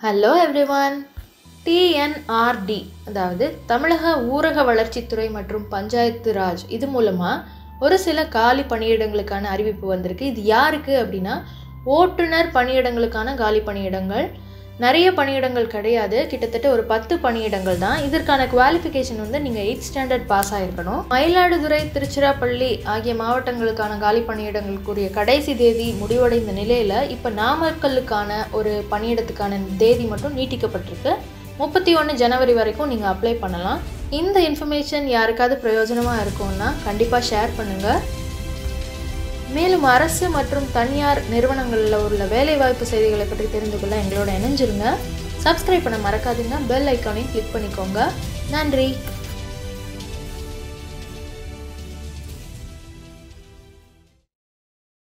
Hello everyone TNRD அதாவது தமிழக ஊரக வளர்ச்சித்துறை மற்றும் பஞ்சாயத்து ராஜ் இது மூலமாக ஒரு சில காலி பணியிடங்களுக்கான அறிவிப்பு வந்திருக்கு. இது யாருக்கு அப்படின்னா ஓட்டுநர் பணியிடங்களுக்கான காலி பணியிடங்கள் நிறைய பணியிடங்கள் கிடையாது. கிட்டத்தட்ட ஒரு பத்து பணியிடங்கள் தான். இதற்கான குவாலிஃபிகேஷன் வந்து நீங்கள் எயிட் ஸ்டாண்டர்ட் பாஸ் ஆகிருக்கணும் மயிலாடுதுறை திருச்சிராப்பள்ளி ஆகிய மாவட்டங்களுக்கான காலி பணியிடங்களுக்குரிய கடைசி தேதி முடிவடைந்த நிலையில் இப்போ நாமக்கல்லுக்கான ஒரு பணியிடத்துக்கான தேதி மட்டும் நீட்டிக்கப்பட்டிருக்கு. முப்பத்தி ஒன்று ஜனவரி வரைக்கும் நீங்கள் அப்ளை பண்ணலாம். இந்த இன்ஃபர்மேஷன் யாருக்காவது பிரயோஜனமாக இருக்கும்னா கண்டிப்பாக ஷேர் பண்ணுங்கள் மேலும் அரசு மற்றும் தனியார் நிறுவனங்களில் உள்ள வேலைவாய்ப்பு செய்திகளை பற்றி தெரிந்து கொள்ள எங்களோட இணைஞ்சிருங்க. சப்ஸ்கிரைப் பண்ண மறக்காதீங்க. பெல் ஐக்கானையும் கிளிக் பண்ணிக்கோங்க. நன்றி.